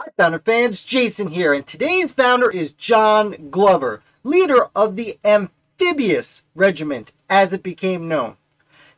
Hi Founder fans, Jason here, and today's founder is John Glover, leader of the Amphibious Regiment, as it became known.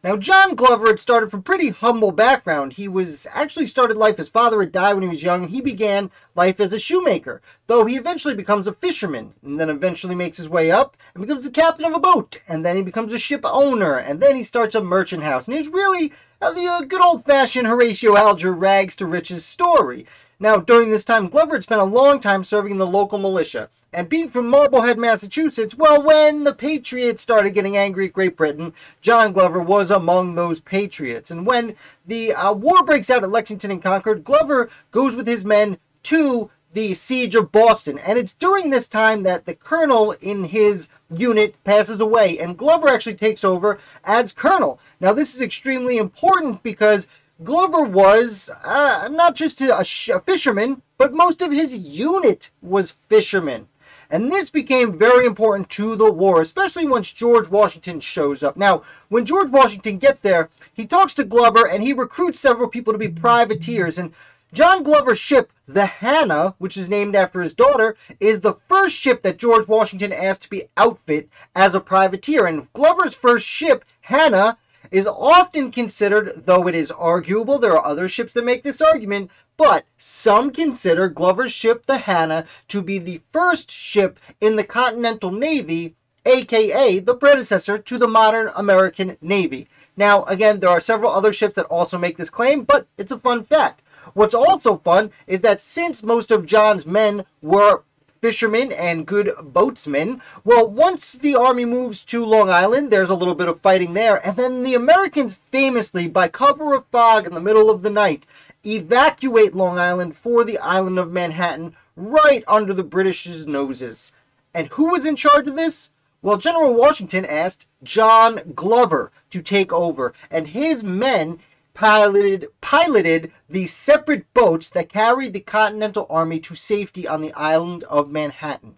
Now, John Glover had started from pretty humble background. He was actually started life, his father had died when he was young, and he began life as a shoemaker, though he eventually becomes a fisherman, and then eventually makes his way up and becomes the captain of a boat, and then he becomes a ship owner, and then he starts a merchant house, and he's really uh, the uh, good old-fashioned Horatio Alger rags to riches story. Now, during this time, Glover had spent a long time serving in the local militia. And being from Marblehead, Massachusetts, well, when the Patriots started getting angry at Great Britain, John Glover was among those Patriots. And when the uh, war breaks out at Lexington and Concord, Glover goes with his men to the siege of Boston. And it's during this time that the colonel in his unit passes away, and Glover actually takes over as colonel. Now, this is extremely important because Glover was uh, not just a, a fisherman, but most of his unit was fishermen. And this became very important to the war, especially once George Washington shows up. Now, when George Washington gets there, he talks to Glover and he recruits several people to be privateers. And John Glover's ship, the Hannah, which is named after his daughter, is the first ship that George Washington asked to be outfit as a privateer. And Glover's first ship, Hannah, is often considered, though it is arguable, there are other ships that make this argument, but some consider Glover's ship, the Hannah, to be the first ship in the Continental Navy, aka the predecessor to the modern American Navy. Now, again, there are several other ships that also make this claim, but it's a fun fact. What's also fun is that since most of John's men were fishermen and good boatsmen. Well, once the army moves to Long Island, there's a little bit of fighting there, and then the Americans famously, by cover of fog in the middle of the night, evacuate Long Island for the island of Manhattan right under the British's noses. And who was in charge of this? Well, General Washington asked John Glover to take over, and his men piloted, piloted the separate boats that carried the Continental Army to safety on the island of Manhattan.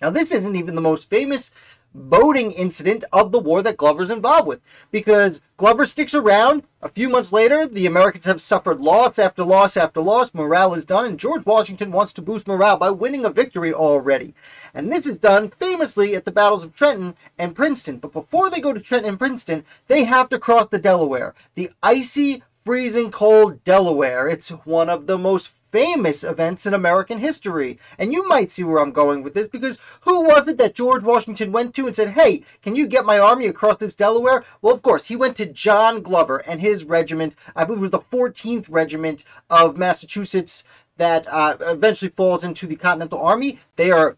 Now, this isn't even the most famous boating incident of the war that Glover's involved with. Because Glover sticks around. A few months later, the Americans have suffered loss after loss after loss. Morale is done, and George Washington wants to boost morale by winning a victory already. And this is done famously at the battles of Trenton and Princeton. But before they go to Trenton and Princeton, they have to cross the Delaware. The icy, freezing cold Delaware. It's one of the most famous events in American history. And you might see where I'm going with this because who was it that George Washington went to and said, hey, can you get my army across this Delaware? Well, of course, he went to John Glover and his regiment, I believe it was the 14th Regiment of Massachusetts that uh, eventually falls into the Continental Army. They are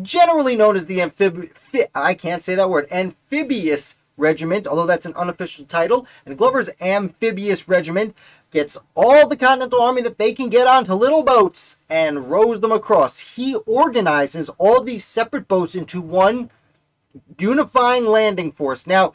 generally known as the amphibious, I can't say that word, amphibious regiment, although that's an unofficial title. And Glover's amphibious regiment gets all the Continental Army that they can get onto little boats and rows them across. He organizes all these separate boats into one unifying landing force. Now,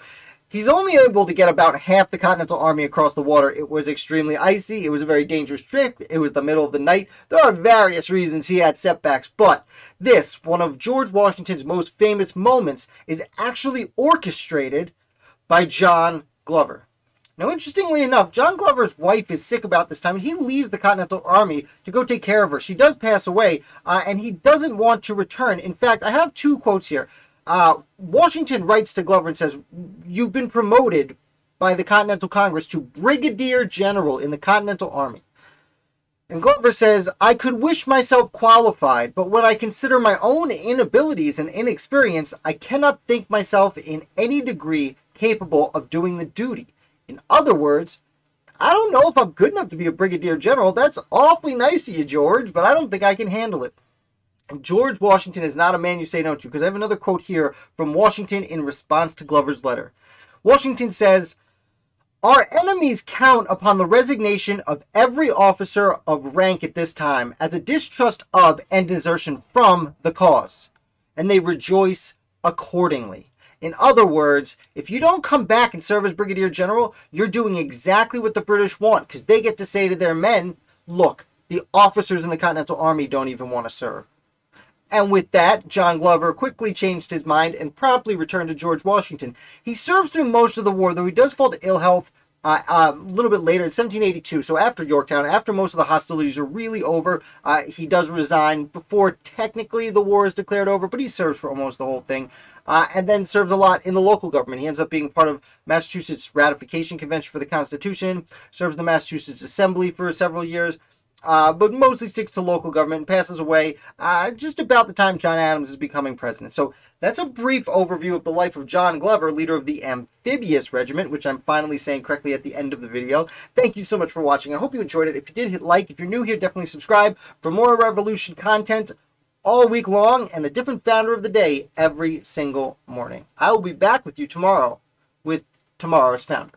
he's only able to get about half the Continental Army across the water. It was extremely icy. It was a very dangerous trip. It was the middle of the night. There are various reasons he had setbacks, but this, one of George Washington's most famous moments, is actually orchestrated by John Glover. Now, interestingly enough, John Glover's wife is sick about this time, and he leaves the Continental Army to go take care of her. She does pass away, uh, and he doesn't want to return. In fact, I have two quotes here. Uh, Washington writes to Glover and says, You've been promoted by the Continental Congress to Brigadier General in the Continental Army. And Glover says, I could wish myself qualified, but when I consider my own inabilities and inexperience, I cannot think myself in any degree capable of doing the duty. In other words, I don't know if I'm good enough to be a brigadier general. That's awfully nice of you, George, but I don't think I can handle it. George Washington is not a man you say no to, because I have another quote here from Washington in response to Glover's letter. Washington says, Our enemies count upon the resignation of every officer of rank at this time as a distrust of and desertion from the cause, and they rejoice accordingly. In other words, if you don't come back and serve as Brigadier General, you're doing exactly what the British want because they get to say to their men, look, the officers in the Continental Army don't even want to serve. And with that, John Glover quickly changed his mind and promptly returned to George Washington. He serves through most of the war, though he does fall to ill health uh, uh, a little bit later, in 1782, so after Yorktown, after most of the hostilities are really over, uh, he does resign before technically the war is declared over, but he serves for almost the whole thing. Uh, and then serves a lot in the local government. He ends up being part of Massachusetts Ratification Convention for the Constitution, serves the Massachusetts Assembly for several years, uh, but mostly sticks to local government and passes away uh, just about the time John Adams is becoming president. So that's a brief overview of the life of John Glover, leader of the Amphibious Regiment, which I'm finally saying correctly at the end of the video. Thank you so much for watching. I hope you enjoyed it. If you did, hit like. If you're new here, definitely subscribe for more Revolution content all week long and a different founder of the day every single morning. I will be back with you tomorrow with tomorrow's founder.